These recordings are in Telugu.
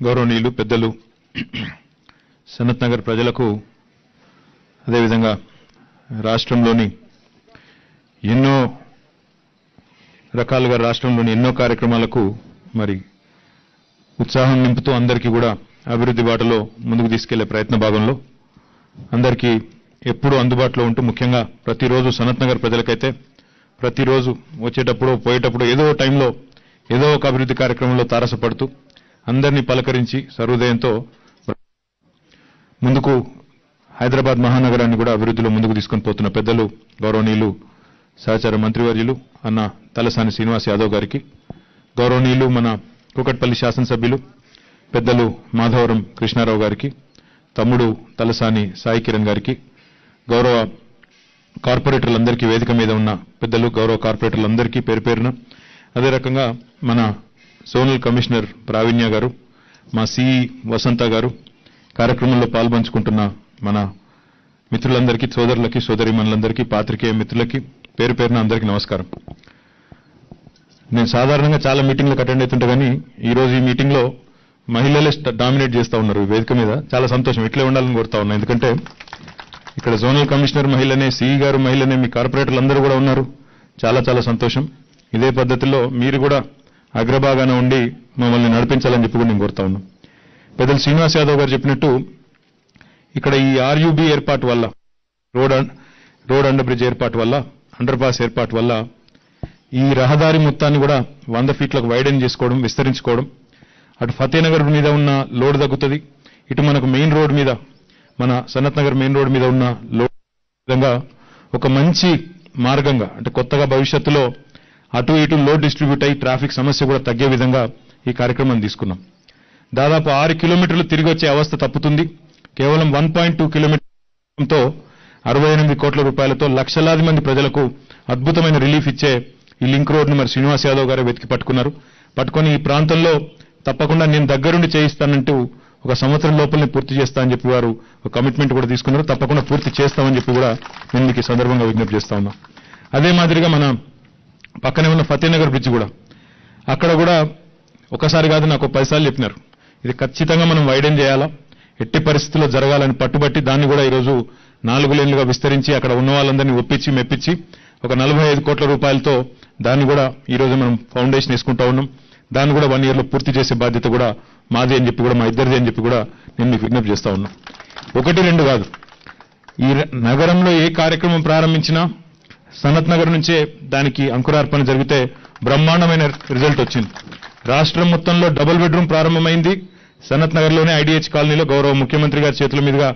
గౌరవనీయులు పెద్దలు సనత్ నగర్ ప్రజలకు అదేవిధంగా రాష్ట్రంలోని ఎన్నో రకాలుగా రాష్ట్రంలోని ఎన్నో కార్యక్రమాలకు మరి ఉత్సాహం నింపుతూ అందరికీ కూడా అభివృద్ధి బాటలో ముందుకు తీసుకెళ్ళే ప్రయత్న భాగంలో అందరికీ ఎప్పుడూ అందుబాటులో ఉంటూ ముఖ్యంగా ప్రతిరోజు సనత్ నగర్ ప్రజలకైతే ప్రతిరోజు వచ్చేటప్పుడు పోయేటప్పుడు ఏదో టైంలో ఏదో ఒక అభివృద్ధి కార్యక్రమంలో తారసపడుతూ అందరినీ పలకరించి సర్వోదయంతో ముందుకు హైదరాబాద్ మహానగరాన్ని కూడా అభివృద్ధిలో ముందుకు తీసుకొని పోతున్న పెద్దలు గౌరవనీయులు సహచార మంత్రివర్యులు అన్న తలసాని శ్రీనివాస్ యాదవ్ గారికి గౌరవనీయులు మన కూకట్పల్లి శాసనసభ్యులు పెద్దలు మాధవరం కృష్ణారావు గారికి తమ్ముడు తలసాని సాయి కిరణ్ గారికి గౌరవ కార్పొరేటర్లందరికీ వేదిక మీద ఉన్న పెద్దలు గౌరవ కార్పొరేటర్లందరికీ పేరు పేరున అదే రకంగా మన జోనల్ కమిషనర్ ప్రావీణ్య గారు మా సిఈ వసంత గారు కార్యక్రమంలో పాల్పంచుకుంటున్న మన మిత్రులందరికీ సోదరులకి సోదరిమణులందరికీ పాత్రికేయ మిత్రులకి పేరు పేరున అందరికీ నమస్కారం. నేను సాధారణంగా చాలా మీటింగ్లకు అటెండ్ అవుతుంటా కానీ ఈ రోజు ఈ మీటింగ్లో మహిళలే డామినేట్ చేస్తూ ఉన్నారు ఈ వేదిక మీద. చాలా సంతోషం. ఇట్లే ఉండాలని కోరుతా ఉన్నా. ఎందుకంటే ఇక్కడ జోనల్ కమిషనర్ మహిళనే సిఈ గారు మహిళనే మీ కార్పొరేటర్లు అందరూ కూడా ఉన్నారు. చాలా చాలా సంతోషం. ఇదే పద్ధతిలో మీరు కూడా అగ్రభాగాన ఉండి మమ్మల్ని నడిపించాలని చెప్పి కూడా నేను కోరుతా ఉన్నాం పెద్దలు శ్రీనివాస్ యాదవ్ గారు చెప్పినట్టు ఇక్కడ ఈ ఆర్యూబీ ఏర్పాటు వల్ల రోడ్ రోడ్ అండర్ బ్రిడ్జ్ ఏర్పాటు వల్ల అండర్ పాస్ ఏర్పాటు వల్ల ఈ రహదారి మొత్తాన్ని కూడా వంద ఫీట్లకు వైడెన్ చేసుకోవడం విస్తరించుకోవడం అటు ఫతేనగర్ మీద ఉన్న లోడ్ తగ్గుతుంది ఇటు మనకు మెయిన్ రోడ్ మీద మన సనత్ నగర్ మెయిన్ రోడ్ మీద ఉన్న లోడ్ విధంగా ఒక మంచి మార్గంగా అంటే కొత్తగా భవిష్యత్తులో అటు ఇటు లోడ్ డిస్ట్రిబ్యూట్ అయ్యి ట్రాఫిక్ సమస్య కూడా తగ్గే విధంగా ఈ కార్యక్రమం తీసుకున్నాం. దాదాపు ఆరు కిలోమీటర్లు తిరిగి వచ్చే అవస్థ తప్పుతుంది. కేవలం వన్ పాయింట్ టూ కిలోమీటర్తో అరవై ఎనిమిది కోట్ల రూపాయలతో లక్షలాది మంది ప్రజలకు అద్భుతమైన రిలీఫ్ ఇచ్చే ఈ లింక్ రోడ్ను మరి శ్రీనివాస్ యాదవ్ గారు వెతికి పట్టుకున్నారు. పట్టుకొని ఈ ప్రాంతంలో తప్పకుండా నేను దగ్గరుండి చేయిస్తానంటూ ఒక సంవత్సరం లోపలనే పూర్తి చేస్తా అని చెప్పి వారు ఒక కమిట్మెంట్ కూడా తీసుకున్నారు. తప్పకుండా పూర్తి చేస్తామని చెప్పి కూడా నేను మీకు ఈ సందర్భంగా విజ్ఞప్తి చేస్తా ఉన్నా. అదే మాదిరిగా మన పక్కనే ఉన్న ఫతేనగర్ బ్రిడ్జ్ కూడా. అక్కడ కూడా ఒకసారి కాదు నాకు పదిసార్లు చెప్పినారు. ఇది ఖచ్చితంగా మనం వైడెన్ చేయాలా? ఎట్టి పరిస్థితుల్లో జరగాలని పట్టుబట్టి దాన్ని కూడా ఈరోజు నాలుగు లేన్లుగా విస్తరించి అక్కడ ఉన్న వాళ్ళందరినీ ఒప్పించి మెప్పించి ఒక నలభై ఐదు కోట్ల రూపాయలతో దాన్ని కూడా ఈరోజు మనం ఫౌండేషన్ వేసుకుంటా ఉన్నాం. దాన్ని కూడా వన్ ఇయర్లో పూర్తి చేసే బాధ్యత కూడా మాది అని చెప్పి కూడా మా ఇద్దరిది అని చెప్పి కూడా నేను మీకు విజ్ఞప్తి చేస్తా ఉన్నా. ఒకటి రెండు కాదు. ఈ నగరంలో ఏ కార్యక్రమం ప్రారంభించినా సనత్ నగర్ నుంచే దానికి అంకురార్పణ జరిగితే బ్రహ్మాండమైన రిజల్ట్ వచ్చింది. రాష్ట్రం మొత్తంలో డబుల్ బెడ్రూమ్ ప్రారంభమైంది. సనత్ నగర్లోనే ఐడిహెచ్ కాలనీలో గౌరవ ముఖ్యమంత్రి గారి చేతుల మీదుగా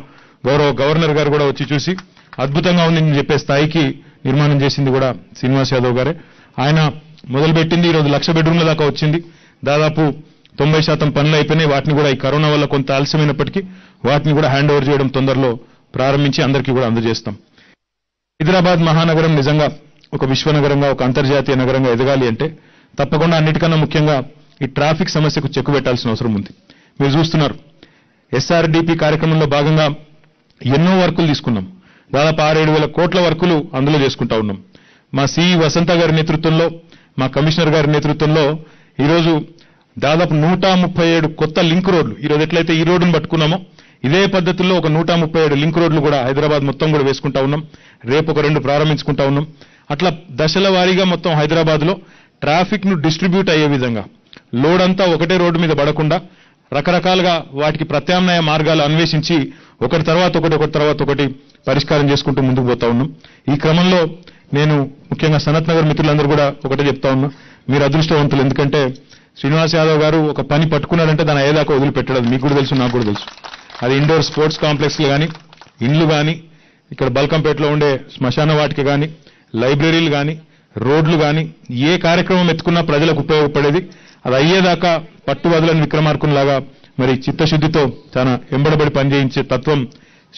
గౌరవ గవర్నర్ గారు కూడా వచ్చి చూసి అద్భుతంగా ఉంది అని చెప్పే స్థాయికి నిర్మాణం చేసింది కూడా శ్రీనివాస్ యాదవ్ గారే. ఆయన మొదలుపెట్టింది ఈరోజు లక్ష బెడ్రూమ్ల దాకా వచ్చింది. దాదాపు తొంభై శాతం పనులు అయిపోయినాయి. వాటిని కూడా ఈ కరోనా వల్ల కొంత ఆలస్యమైనప్పటికీ వాటిని కూడా హ్యాండ్ ఓవర్ చేయడం తొందరలో ప్రారంభించి అందరికీ కూడా అందజేస్తాం. హైదరాబాద్ మహానగరం నిజంగా ఒక విశ్వనగరంగా ఒక అంతర్జాతీయ నగరంగా ఎదగాలి అంటే తప్పకుండా అన్నిటికన్నా ముఖ్యంగా ఈ ట్రాఫిక్ సమస్యకు చెక్కు పెట్టాల్సిన అవసరం ఉంది. మీరు చూస్తున్నారు ఎస్ఆర్డిపి కార్యక్రమంలో భాగంగా ఎన్నో వర్కులు తీసుకున్నాం. దాదాపు ఆరేడు వేల కోట్ల వర్కులు అందులో చేసుకుంటా ఉన్నాం. మా సిఈ వసంత గారి నేతృత్వంలో మా కమిషనర్ గారి నేతృత్వంలో ఈరోజు దాదాపు నూట ముప్పై ఏడు కొత్త లింక్ రోడ్లు ఈరోజు ఎట్లయితే ఈ రోడ్డును పట్టుకున్నామో ఇదే పద్ధతిలో ఒక నూట ముప్పై ఏడు లింక్ రోడ్లు కూడా హైదరాబాద్ మొత్తం కూడా వేసుకుంటా ఉన్నాం. రేపు ఒక రెండు ప్రారంభించుకుంటా ఉన్నాం. అట్లా దశల వారీగా మొత్తం హైదరాబాద్లో ట్రాఫిక్ను డిస్ట్రిబ్యూట్ అయ్యే విధంగా లోడ్ అంతా ఒకటే రోడ్డు మీద పడకుండా రకరకాలుగా వాటికి ప్రత్యామ్నాయ మార్గాలు అన్వేషించి ఒకటి తర్వాత ఒకటి ఒకటి తర్వాత ఒకటి పరిష్కారం చేసుకుంటూ ముందుకు పోతా ఉన్నాం. ఈ క్రమంలో నేను ముఖ్యంగా సనత్ నగర్ మిత్రులందరూ కూడా ఒకటే చెప్తా ఉన్నా. మీరు అదృష్టవంతులు. ఎందుకంటే శ్రీనివాస్ యాదవ్ గారు ఒక పని పట్టుకున్నారంటే దాని అయ్యేదాకా వదిలిపెట్టడం మీకు కూడా తెలుసు నాకు కూడా తెలుసు. అది ఇండోర్ స్పోర్ట్స్ కాంప్లెక్స్లు కానీ ఇండ్లు కానీ ఇక్కడ బల్కంపేటలో ఉండే శ్మశాన వాటిక కానీ లైబ్రరీలు కానీ రోడ్లు కానీ ఏ కార్యక్రమం ఎత్తుకున్నా ప్రజలకు ఉపయోగపడేది. అది అయ్యేదాకా పట్టు వదలని విక్రమార్కునిలాగా మరి చిత్తశుద్ధితో చాలా ఎంబడబడి పనిచేయించే తత్వం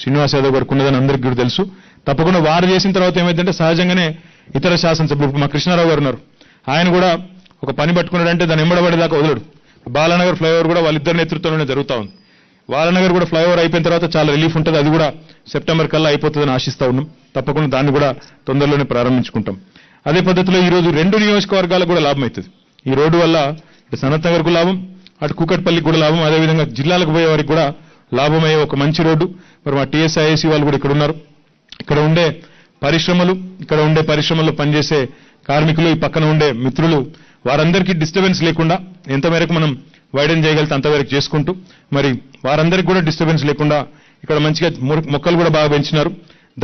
శ్రీనివాస్ యాదవ్ గారికి ఉన్నదని అందరికీ కూడా తెలుసు. తప్పకుండా వారు చేసిన తర్వాత ఏమైందంటే సహజంగానే ఇతర శాసనసభ్యులు ఇప్పుడు మా కృష్ణారావు గారు ఉన్నారు. ఆయన కూడా ఒక పని పట్టుకున్నాడంటే దాన్ని ఎంబడబడేదాకా వదలడు. బాలానగర్ ఫ్లైఓవర్ కూడా వాళ్ళిద్దరి నేతృత్వంలోనే జరుగుతూ ఉంది. వాలనగర్ కూడా ఫ్లైఓవర్ అయిపోయిన తర్వాత చాలా రిలీఫ్ ఉంటుంది. అది కూడా సెప్టెంబర్ కల్లా అయిపోతుందని ఆశిస్తా ఉన్నాం. తప్పకుండా దాన్ని కూడా తొందరలోనే ప్రారంభించుకుంటాం. అదే పద్ధతిలో ఈ రోజు రెండు నియోజకవర్గాలకు కూడా లాభం అవుతుంది. ఈ రోడ్డు వల్ల ఇటు సనత్ నగర్కు లాభం అటు కూకట్పల్లికి కూడా లాభం అదేవిధంగా జిల్లాలకు పోయే వారికి కూడా లాభమయ్యే ఒక మంచి రోడ్డు. మరి మా టీఎస్ఐఏసీ వాళ్ళు కూడా ఇక్కడ ఉన్నారు ఇక్కడ ఉండే పరిశ్రమలు ఇక్కడ ఉండే పరిశ్రమల్లో పనిచేసే కార్మికులు ఈ పక్కన ఉండే మిత్రులు వారందరికీ డిస్టర్బెన్స్ లేకుండా ఎంత మేరకు మనం వైడెన్ చేయగలిగితే అంతవరకు చేసుకుంటూ మరి వారందరికీ కూడా డిస్టర్బెన్స్ లేకుండా ఇక్కడ మంచిగా మొక్కలు కూడా బాగా పెంచినారు.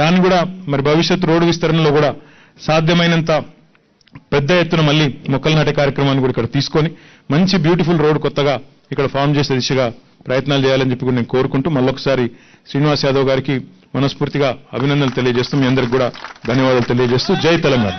దాన్ని కూడా మరి భవిష్యత్ రోడ్డు విస్తరణలో కూడా సాధ్యమైనంత పెద్ద ఎత్తున మళ్ళీ మొక్కలు నాటే కార్యక్రమాన్ని కూడా ఇక్కడ తీసుకొని మంచి బ్యూటిఫుల్ రోడ్ కొత్తగా ఇక్కడ ఫామ్ చేసే దిశగా ప్రయత్నాలు చేయాలని చెప్పి కూడా నేను కోరుకుంటూ మళ్ళొకసారి శ్రీనివాస్ యాదవ్ గారికి మనస్ఫూర్తిగా అభినందనలు తెలియజేస్తూ మీ అందరికి కూడా ధన్యవాదాలు తెలియజేస్తూ జై తెలంగాణ.